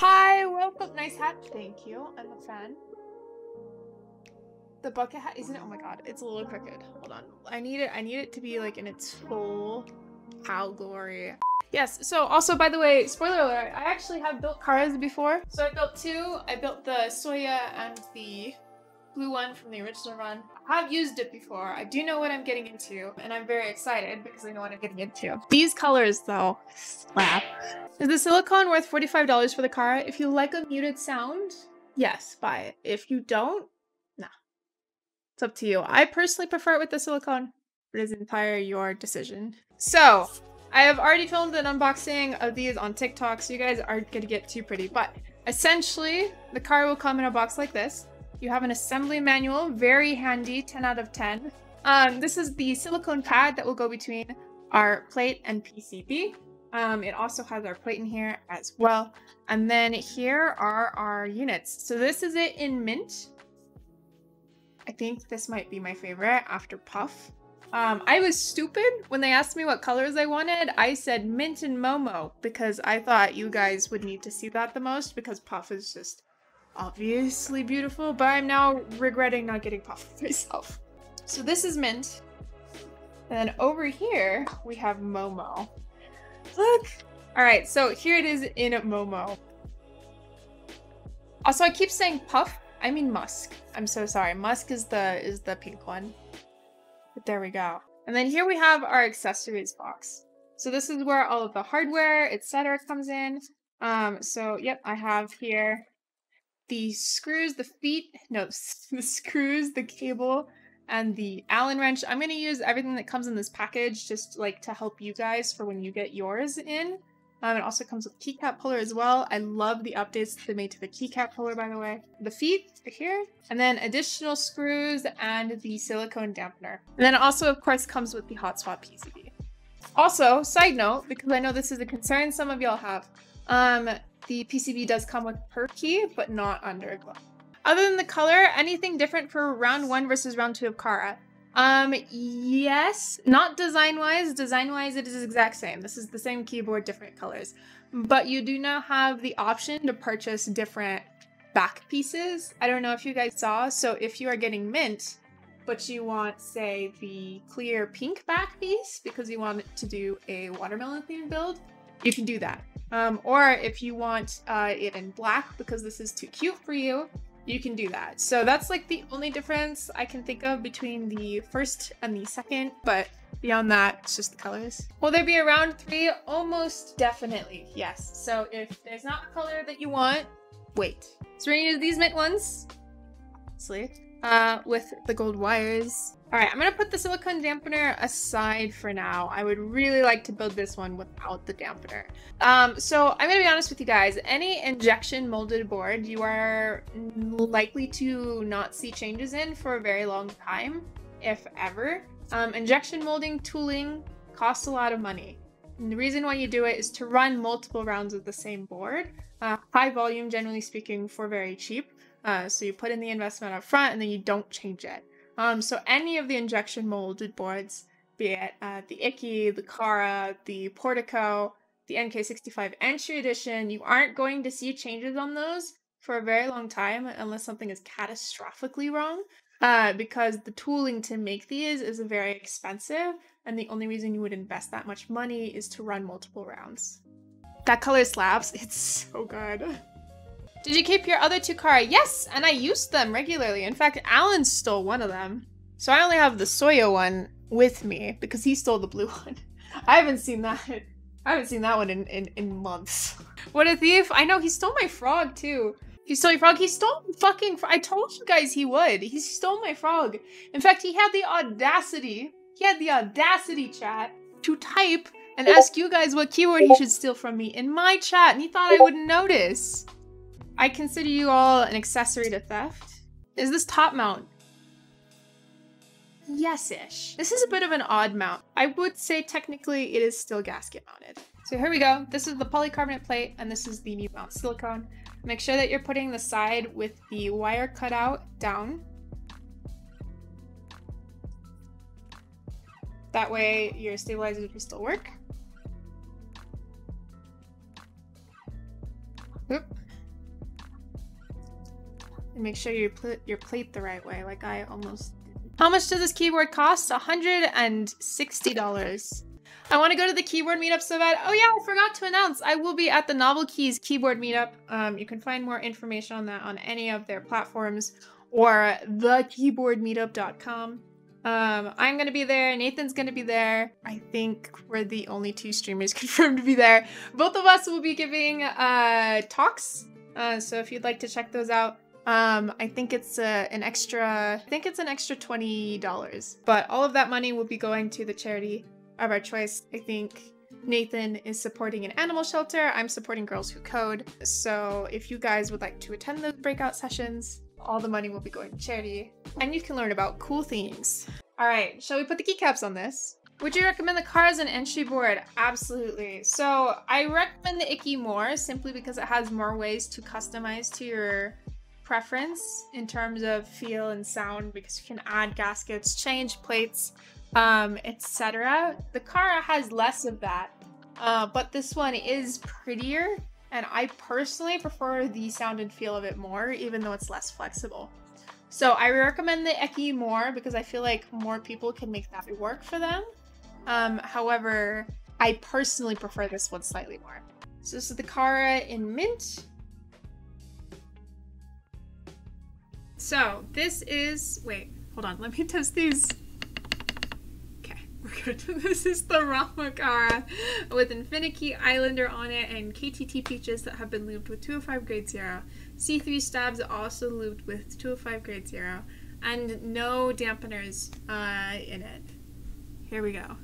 Hi, welcome. Nice hat. Thank you. I'm a fan. The bucket hat isn't it? Oh my god, it's a little crooked. Hold on. I need it. I need it to be like in its full cow glory. Yes, so also by the way, spoiler alert, I actually have built Karas before. So I built two. I built the Soya and the blue one from the original run. I have used it before. I do know what I'm getting into, and I'm very excited because I know what I'm getting into. These colors though, slap. Is the silicone worth $45 for the Kara? If you like a muted sound, yes, buy it. If you don't, nah. It's up to you. I personally prefer it with the silicone. but It is entirely your decision. So, I have already filmed an unboxing of these on TikTok, so you guys aren't gonna get too pretty. But essentially, the Kara will come in a box like this. You have an assembly manual, very handy, 10 out of 10. Um, this is the silicone pad that will go between our plate and PCB. Um, it also has our plate in here as well. And then here are our units. So this is it in mint. I think this might be my favorite after puff. Um, I was stupid when they asked me what colors I wanted. I said mint and Momo because I thought you guys would need to see that the most because puff is just obviously beautiful, but I'm now regretting not getting puff myself. So this is mint. And then over here, we have Momo. Look! Alright, so here it is in Momo. Also, I keep saying puff. I mean musk. I'm so sorry. Musk is the is the pink one. But there we go. And then here we have our accessories box. So this is where all of the hardware, etc. comes in. Um, so yep, I have here the screws, the feet, no, the screws, the cable, and the Allen wrench. I'm going to use everything that comes in this package just like to help you guys for when you get yours in. Um, it also comes with keycap puller as well. I love the updates they made to the keycap puller, by the way. The feet are here, and then additional screws and the silicone dampener. And then it also, of course, comes with the hot swap PCB. Also, side note, because I know this is a concern some of y'all have, um, the PCB does come with per key, but not underglow. Other than the color, anything different for round one versus round two of Kara? Um, yes, not design-wise. Design-wise, it is exact same. This is the same keyboard, different colors. But you do now have the option to purchase different back pieces. I don't know if you guys saw, so if you are getting mint, but you want, say, the clear pink back piece because you want to do a watermelon themed build, you can do that. Um, or if you want uh, it in black because this is too cute for you, you can do that. So that's like the only difference I can think of between the first and the second, but beyond that, it's just the colors. Will there be a round three? Almost definitely, yes. So if there's not a color that you want, wait. So we're gonna these mint ones, obviously, uh, with the gold wires. All right, I'm gonna put the silicone dampener aside for now. I would really like to build this one without the dampener. Um, so I'm gonna be honest with you guys. Any injection molded board, you are likely to not see changes in for a very long time, if ever. Um, injection molding tooling costs a lot of money. And the reason why you do it is to run multiple rounds of the same board. Uh, high volume, generally speaking, for very cheap. Uh, so you put in the investment up front and then you don't change it. Um, so any of the injection molded boards, be it uh, the Ikki, the Kara, the Portico, the NK65 Entry Edition, you aren't going to see changes on those for a very long time unless something is catastrophically wrong. Uh, because the tooling to make these is very expensive, and the only reason you would invest that much money is to run multiple rounds. That color slaps. It's so good. Did you keep your other two Kara? Yes, and I used them regularly. In fact, Alan stole one of them. So I only have the Soya one with me because he stole the blue one. I haven't seen that. I haven't seen that one in, in, in months. What a thief. I know, he stole my frog too. He stole your frog? He stole fucking I told you guys he would. He stole my frog. In fact, he had the audacity, he had the audacity, chat, to type and ask you guys what keyword he should steal from me in my chat, and he thought I wouldn't notice. I consider you all an accessory to theft. Is this top mount? Yes-ish. This is a bit of an odd mount. I would say technically it is still gasket mounted. So here we go. This is the polycarbonate plate and this is the new mount silicone. Make sure that you're putting the side with the wire cutout down. That way your stabilizers will still work. And make sure you put your plate the right way, like I almost How much does this keyboard cost? $160. I want to go to the keyboard meetup so bad. Oh yeah, I forgot to announce. I will be at the Novel Keys keyboard meetup. Um, you can find more information on that on any of their platforms or thekeyboardmeetup.com. Um, I'm gonna be there. Nathan's gonna be there. I think we're the only two streamers confirmed to be there. Both of us will be giving uh, talks. Uh, so if you'd like to check those out, um, I think it's uh, an extra. I think it's an extra twenty dollars. But all of that money will be going to the charity of our choice. I think Nathan is supporting an animal shelter. I'm supporting Girls Who Code. So if you guys would like to attend those breakout sessions, all the money will be going to charity. And you can learn about cool things. All right, shall we put the keycaps on this? Would you recommend the Kara as an entry board? Absolutely. So I recommend the Ikki more simply because it has more ways to customize to your preference in terms of feel and sound because you can add gaskets, change plates, um, etc. The Kara has less of that, uh, but this one is prettier, and I personally prefer the sound and feel of it more, even though it's less flexible. So I recommend the Ikki more because I feel like more people can make that work for them. Um, however, I personally prefer this one slightly more. So this is the Kara in mint. So this is, wait, hold on, let me test these. Okay, we're good. this is the Rama Kara with Infinity Islander on it and KTT Peaches that have been lubed with 205 grade 0. C3 Stabs also lubed with 205 grade 0. And no dampeners uh, in it. Here we go.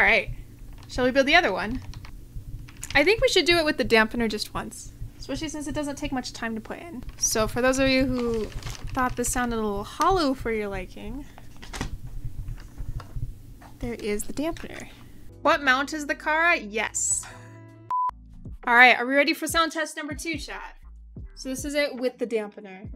All right. Shall we build the other one? I think we should do it with the dampener just once, especially since it doesn't take much time to put in. So for those of you who thought this sounded a little hollow for your liking, there is the dampener. What mount is the Kara? Yes. All right, are we ready for sound test number two, chat? So this is it with the dampener.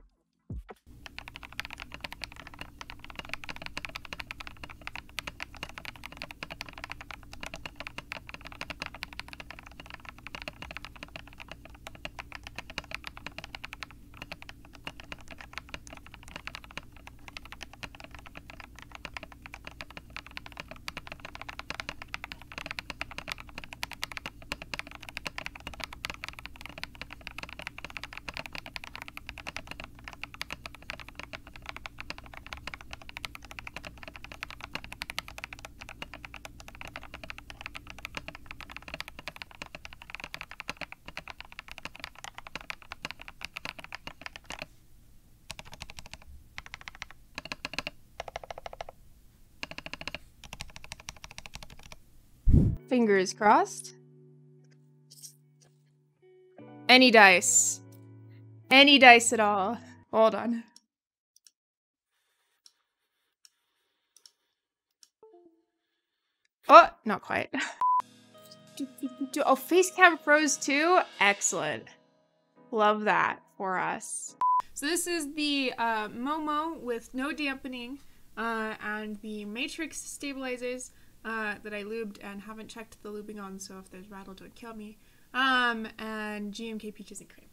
Fingers crossed. Any dice. Any dice at all. Hold on. Oh, not quite. oh, face cam froze too? Excellent. Love that for us. So this is the uh, Momo with no dampening uh, and the Matrix stabilizers uh, that I lubed and haven't checked the lubing on, so if there's rattle, don't kill me. Um, and GMK and Cream.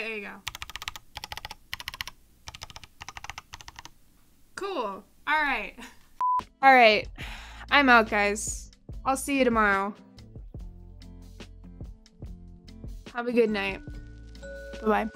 Alright, there you go. Cool. Alright. Alright. I'm out, guys. I'll see you tomorrow. Have a good night. Bye-bye.